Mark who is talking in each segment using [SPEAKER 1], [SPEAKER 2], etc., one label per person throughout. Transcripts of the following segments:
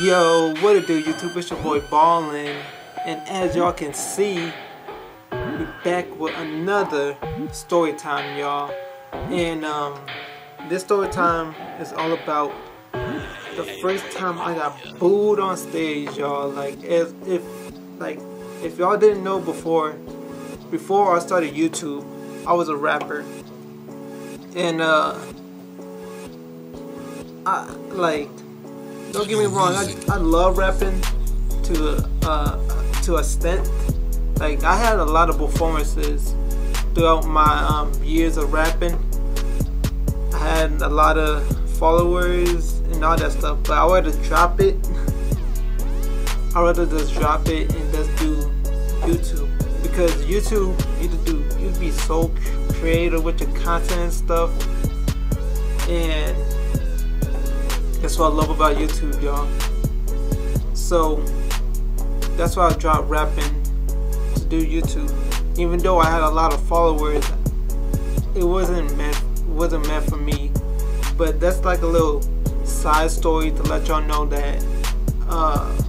[SPEAKER 1] Yo, what it do, YouTube? It's your boy Ballin, and as y'all can see, we back with another story time, y'all. And um, this story time is all about the first time I got booed on stage, y'all. Like, as if, like, if y'all didn't know before, before I started YouTube, I was a rapper, and uh, I like don't get me wrong, I, I love rapping to uh, to a extent. Like I had a lot of performances throughout my um, years of rapping. I had a lot of followers and all that stuff, but I rather drop it. I rather just drop it and just do YouTube because YouTube you do you be so creative with your content and stuff and that's what I love about YouTube, y'all. So that's why I dropped rapping to do YouTube. Even though I had a lot of followers, it wasn't meant wasn't meant for me. But that's like a little side story to let y'all know that uh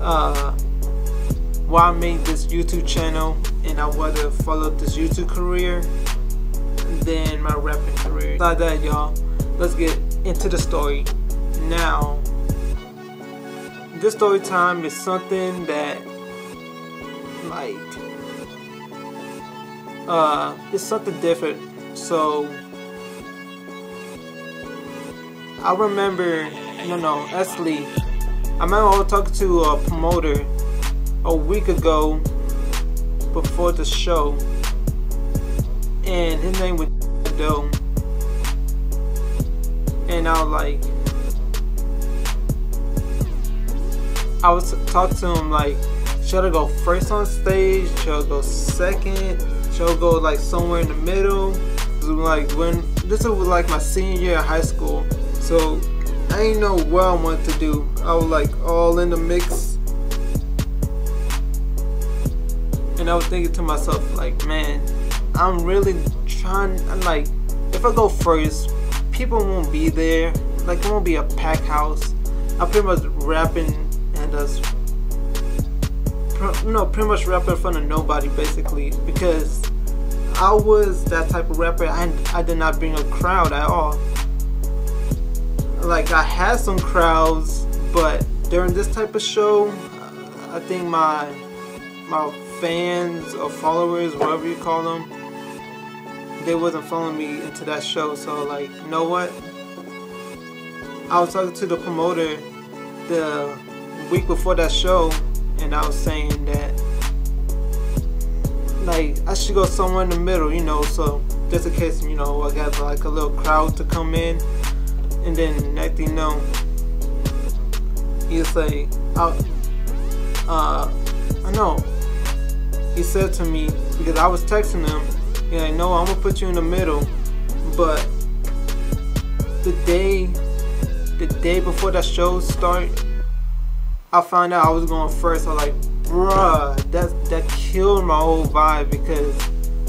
[SPEAKER 1] uh why I made this YouTube channel and I want to follow this YouTube career than my rapping career. Like that, y'all let's get into the story now. This story time is something that like uh it's something different. So I remember no no actually I remember I was talking to a promoter a week ago before the show and his name was Doe and I was like, I was talking to him like, should I go first on stage? Should I go second? Should I go like somewhere in the middle? Like when this was like my senior year of high school, so I didn't know what I wanted to do. I was like all in the mix, and I was thinking to myself like, man, I'm really trying. I'm like, if I go first, people won't be there. Like it won't be a packed house. I pretty much rapping and just no, pretty much rapping in front of nobody basically because I was that type of rapper. I I did not bring a crowd at all. Like I had some crowds, but during this type of show, I think my my fans or followers, whatever you call them, they wasn't following me into that show. So like, you know what? I was talking to the promoter the week before that show, and I was saying that like I should go somewhere in the middle, you know, so just in case you know I got like a little crowd to come in, and then next thing you know, he say, uh, uh, I know. He said to me because I was texting him yeah, I know I'm gonna put you in the middle, but the day, the day before that show start, I found out I was going first. I was like, bruh, that that killed my whole vibe because,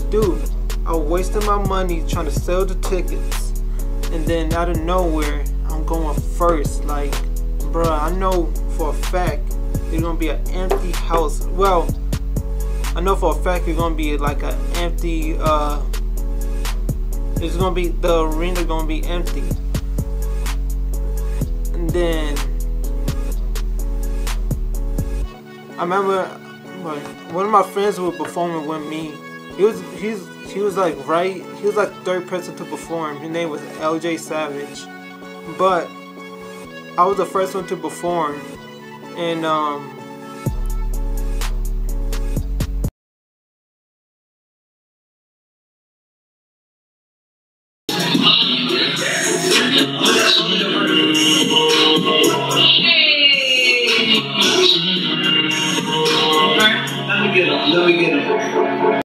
[SPEAKER 1] dude, I wasted my money trying to sell the tickets, and then out of nowhere, I'm going first. Like, bruh, I know for a fact there's gonna be an empty house. Well, I know for a fact it's gonna be like an empty. Uh, it's gonna be the arena gonna be empty, and then I remember one of my friends was performing with me. He was he's he was like right. He was like third person to perform. His name was LJ Savage, but I was the first one to perform, and um Listen